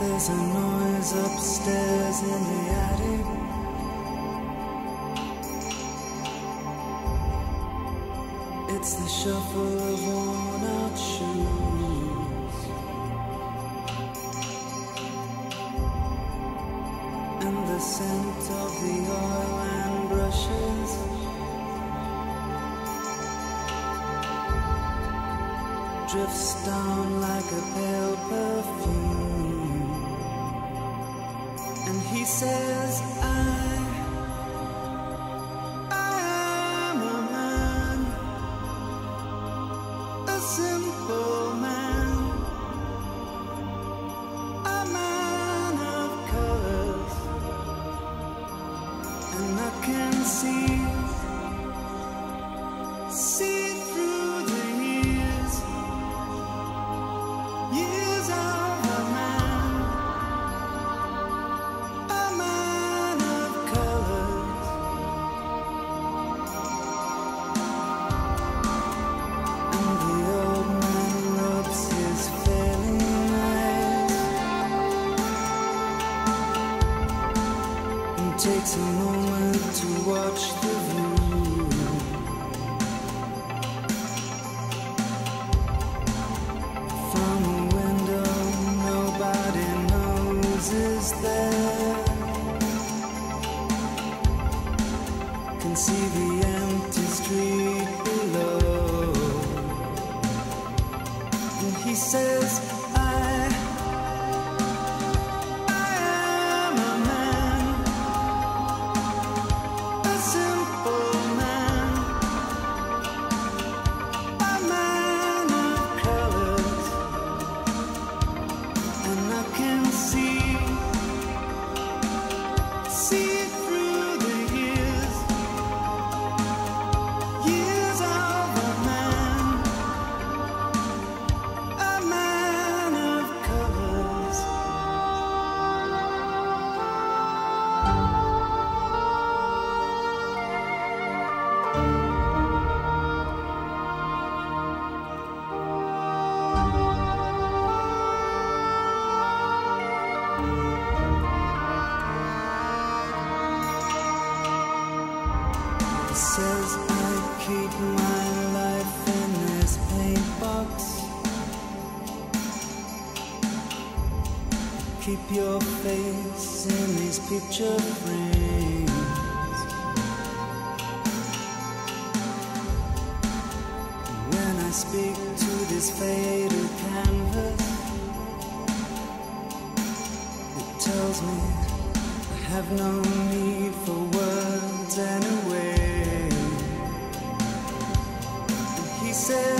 There's a noise upstairs in the attic. It's the shuffle of worn out shoes. And the scent of the oil and brushes. Drifts down like a pale perfume. And he says, I. I am a man, a simple man, a man of colors, and I can see, see takes a moment to watch the view. From a window nobody knows is there. Can see the empty street below. And he says, Keep your face in these picture frames. When I speak to this faded canvas, it tells me I have no need for words anyway. And he says